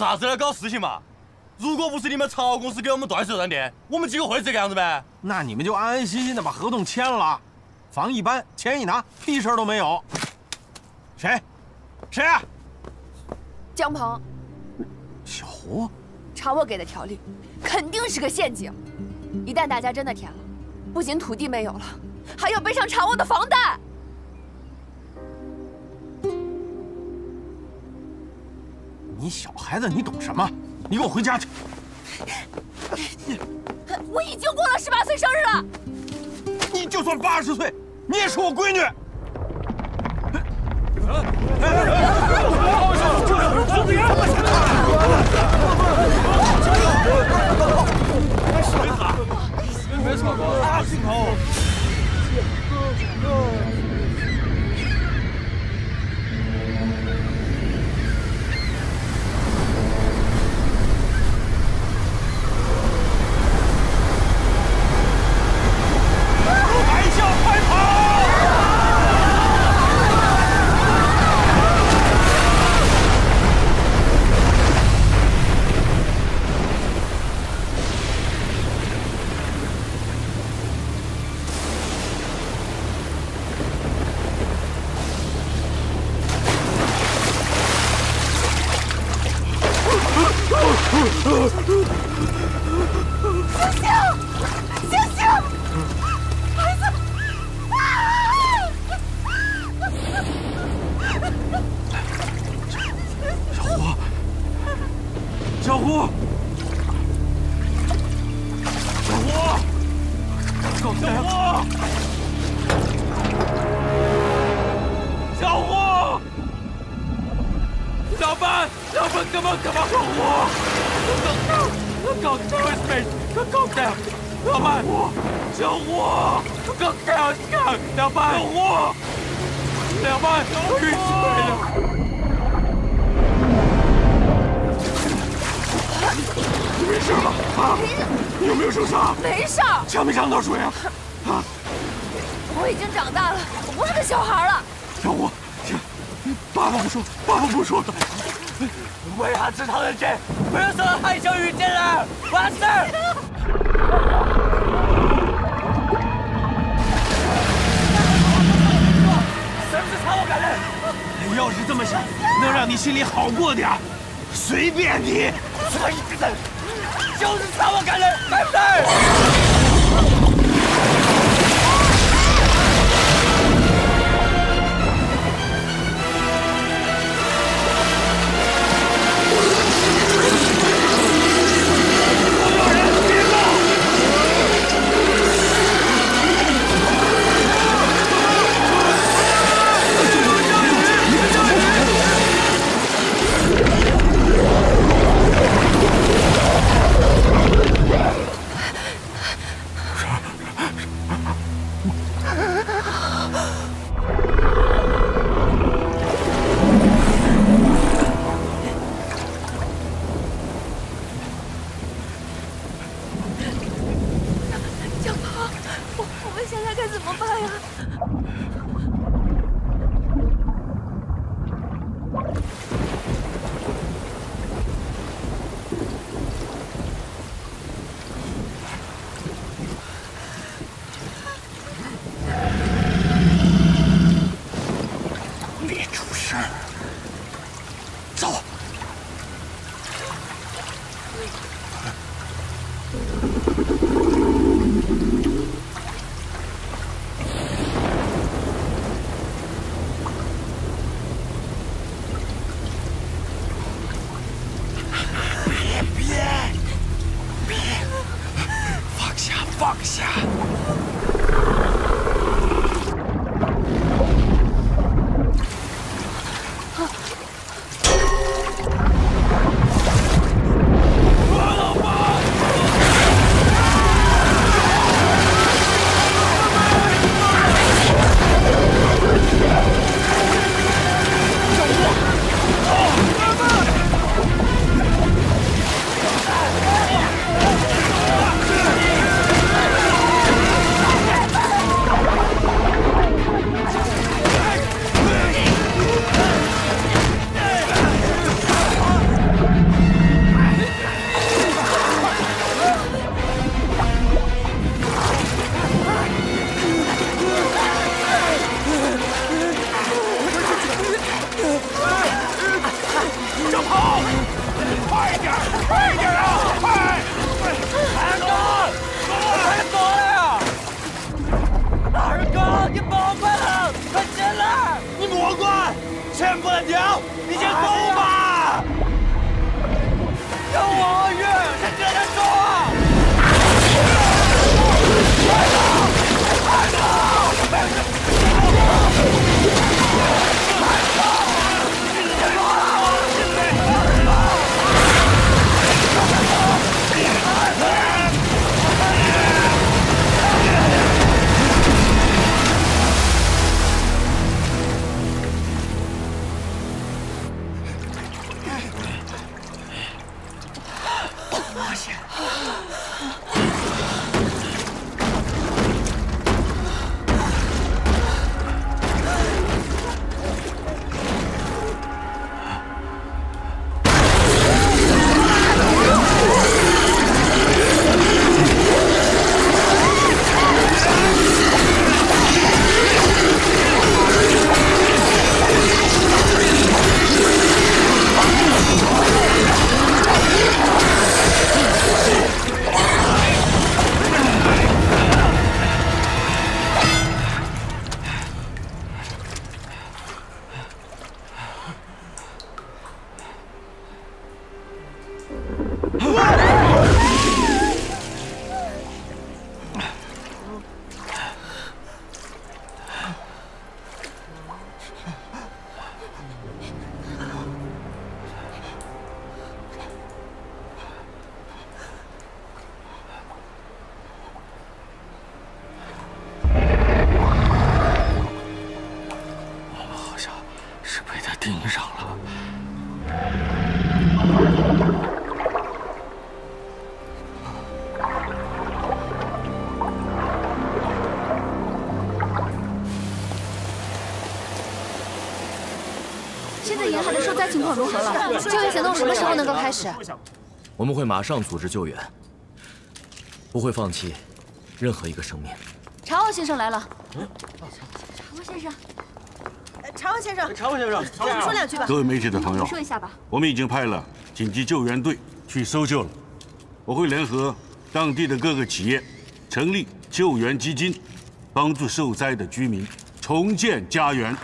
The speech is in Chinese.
啥子来搞事情嘛？如果不是你们曹公司给我们断水断电，我们几个会这个样子呗？那你们就安安心心的把合同签了，房一搬，钱一拿，屁事儿都没有。谁？谁啊？江鹏，小胡，查我给的条例，肯定是个陷阱。一旦大家真的填了，不仅土地没有了，还要背上查我的房贷。你小孩子，你懂什么？你给我回家去！我已经过了十八岁生日了。你就算八十岁，你也是我闺女。干嘛跳湖小胡小胡小胡小胡小胡两班都是你没事吧啊你有没有受伤没事呛没呛到水啊我已经长大了我不是个小孩了。小胡爸爸不说，爸爸不说的。为啥吃糖人奸？不要说害羞与见人，完事。真是杀我肝人！要是这么想，能让你心里好过点，随便你。我一真，就是杀我肝人，来不得。别！别！放下，放下！你不管了快进来你莫管钱不能条你先走吧。小王月好况如何了？救援行动什么时候能够开始？我们会马上组织救援，不会放弃任何一个生命。查奥先生来了。查奥先生，查万先生，常务先生，说两句吧。各位媒体的朋友，说一下吧。我们已经派了紧急救援队去搜救了。我会联合当地的各个企业，成立救援基金，帮助受灾的居民重建家园。